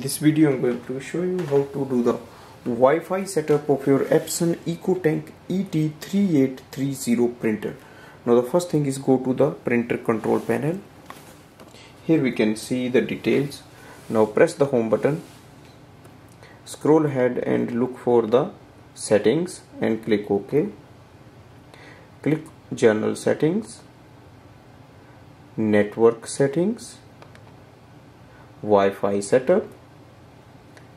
In this video I'm going to show you how to do the Wi-Fi setup of your Epson EcoTank ET3830 printer. Now the first thing is go to the printer control panel. Here we can see the details. Now press the home button. Scroll ahead and look for the settings and click OK. Click general settings, network settings, Wi-Fi setup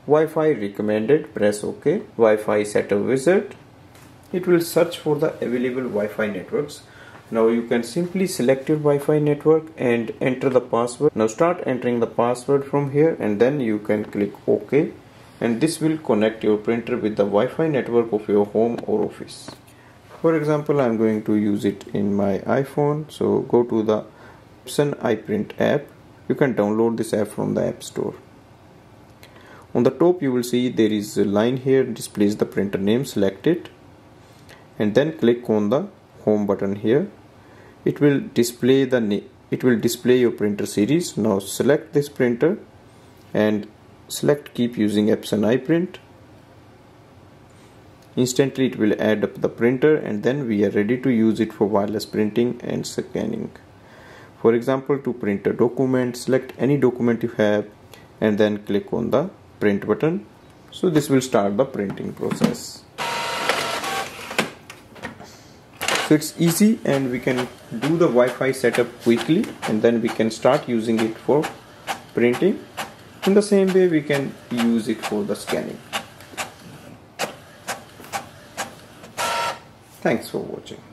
Wi-Fi recommended press OK. Wi-Fi setup wizard. It will search for the available Wi-Fi networks. Now you can simply select your Wi-Fi network and enter the password. Now start entering the password from here and then you can click OK. And this will connect your printer with the Wi-Fi network of your home or office. For example I'm going to use it in my iPhone. So go to the Epson iPrint app. You can download this app from the app store on the top you will see there is a line here. Displays the printer name select it and then click on the home button here. It will display the it will display your printer series. Now select this printer and select keep using Epson iPrint. Instantly it will add up the printer and then we are ready to use it for wireless printing and scanning. For example to print a document select any document you have and then click on the print button. So this will start the printing process. So it's easy and we can do the Wi-Fi setup quickly and then we can start using it for printing. In the same way we can use it for the scanning. Thanks for watching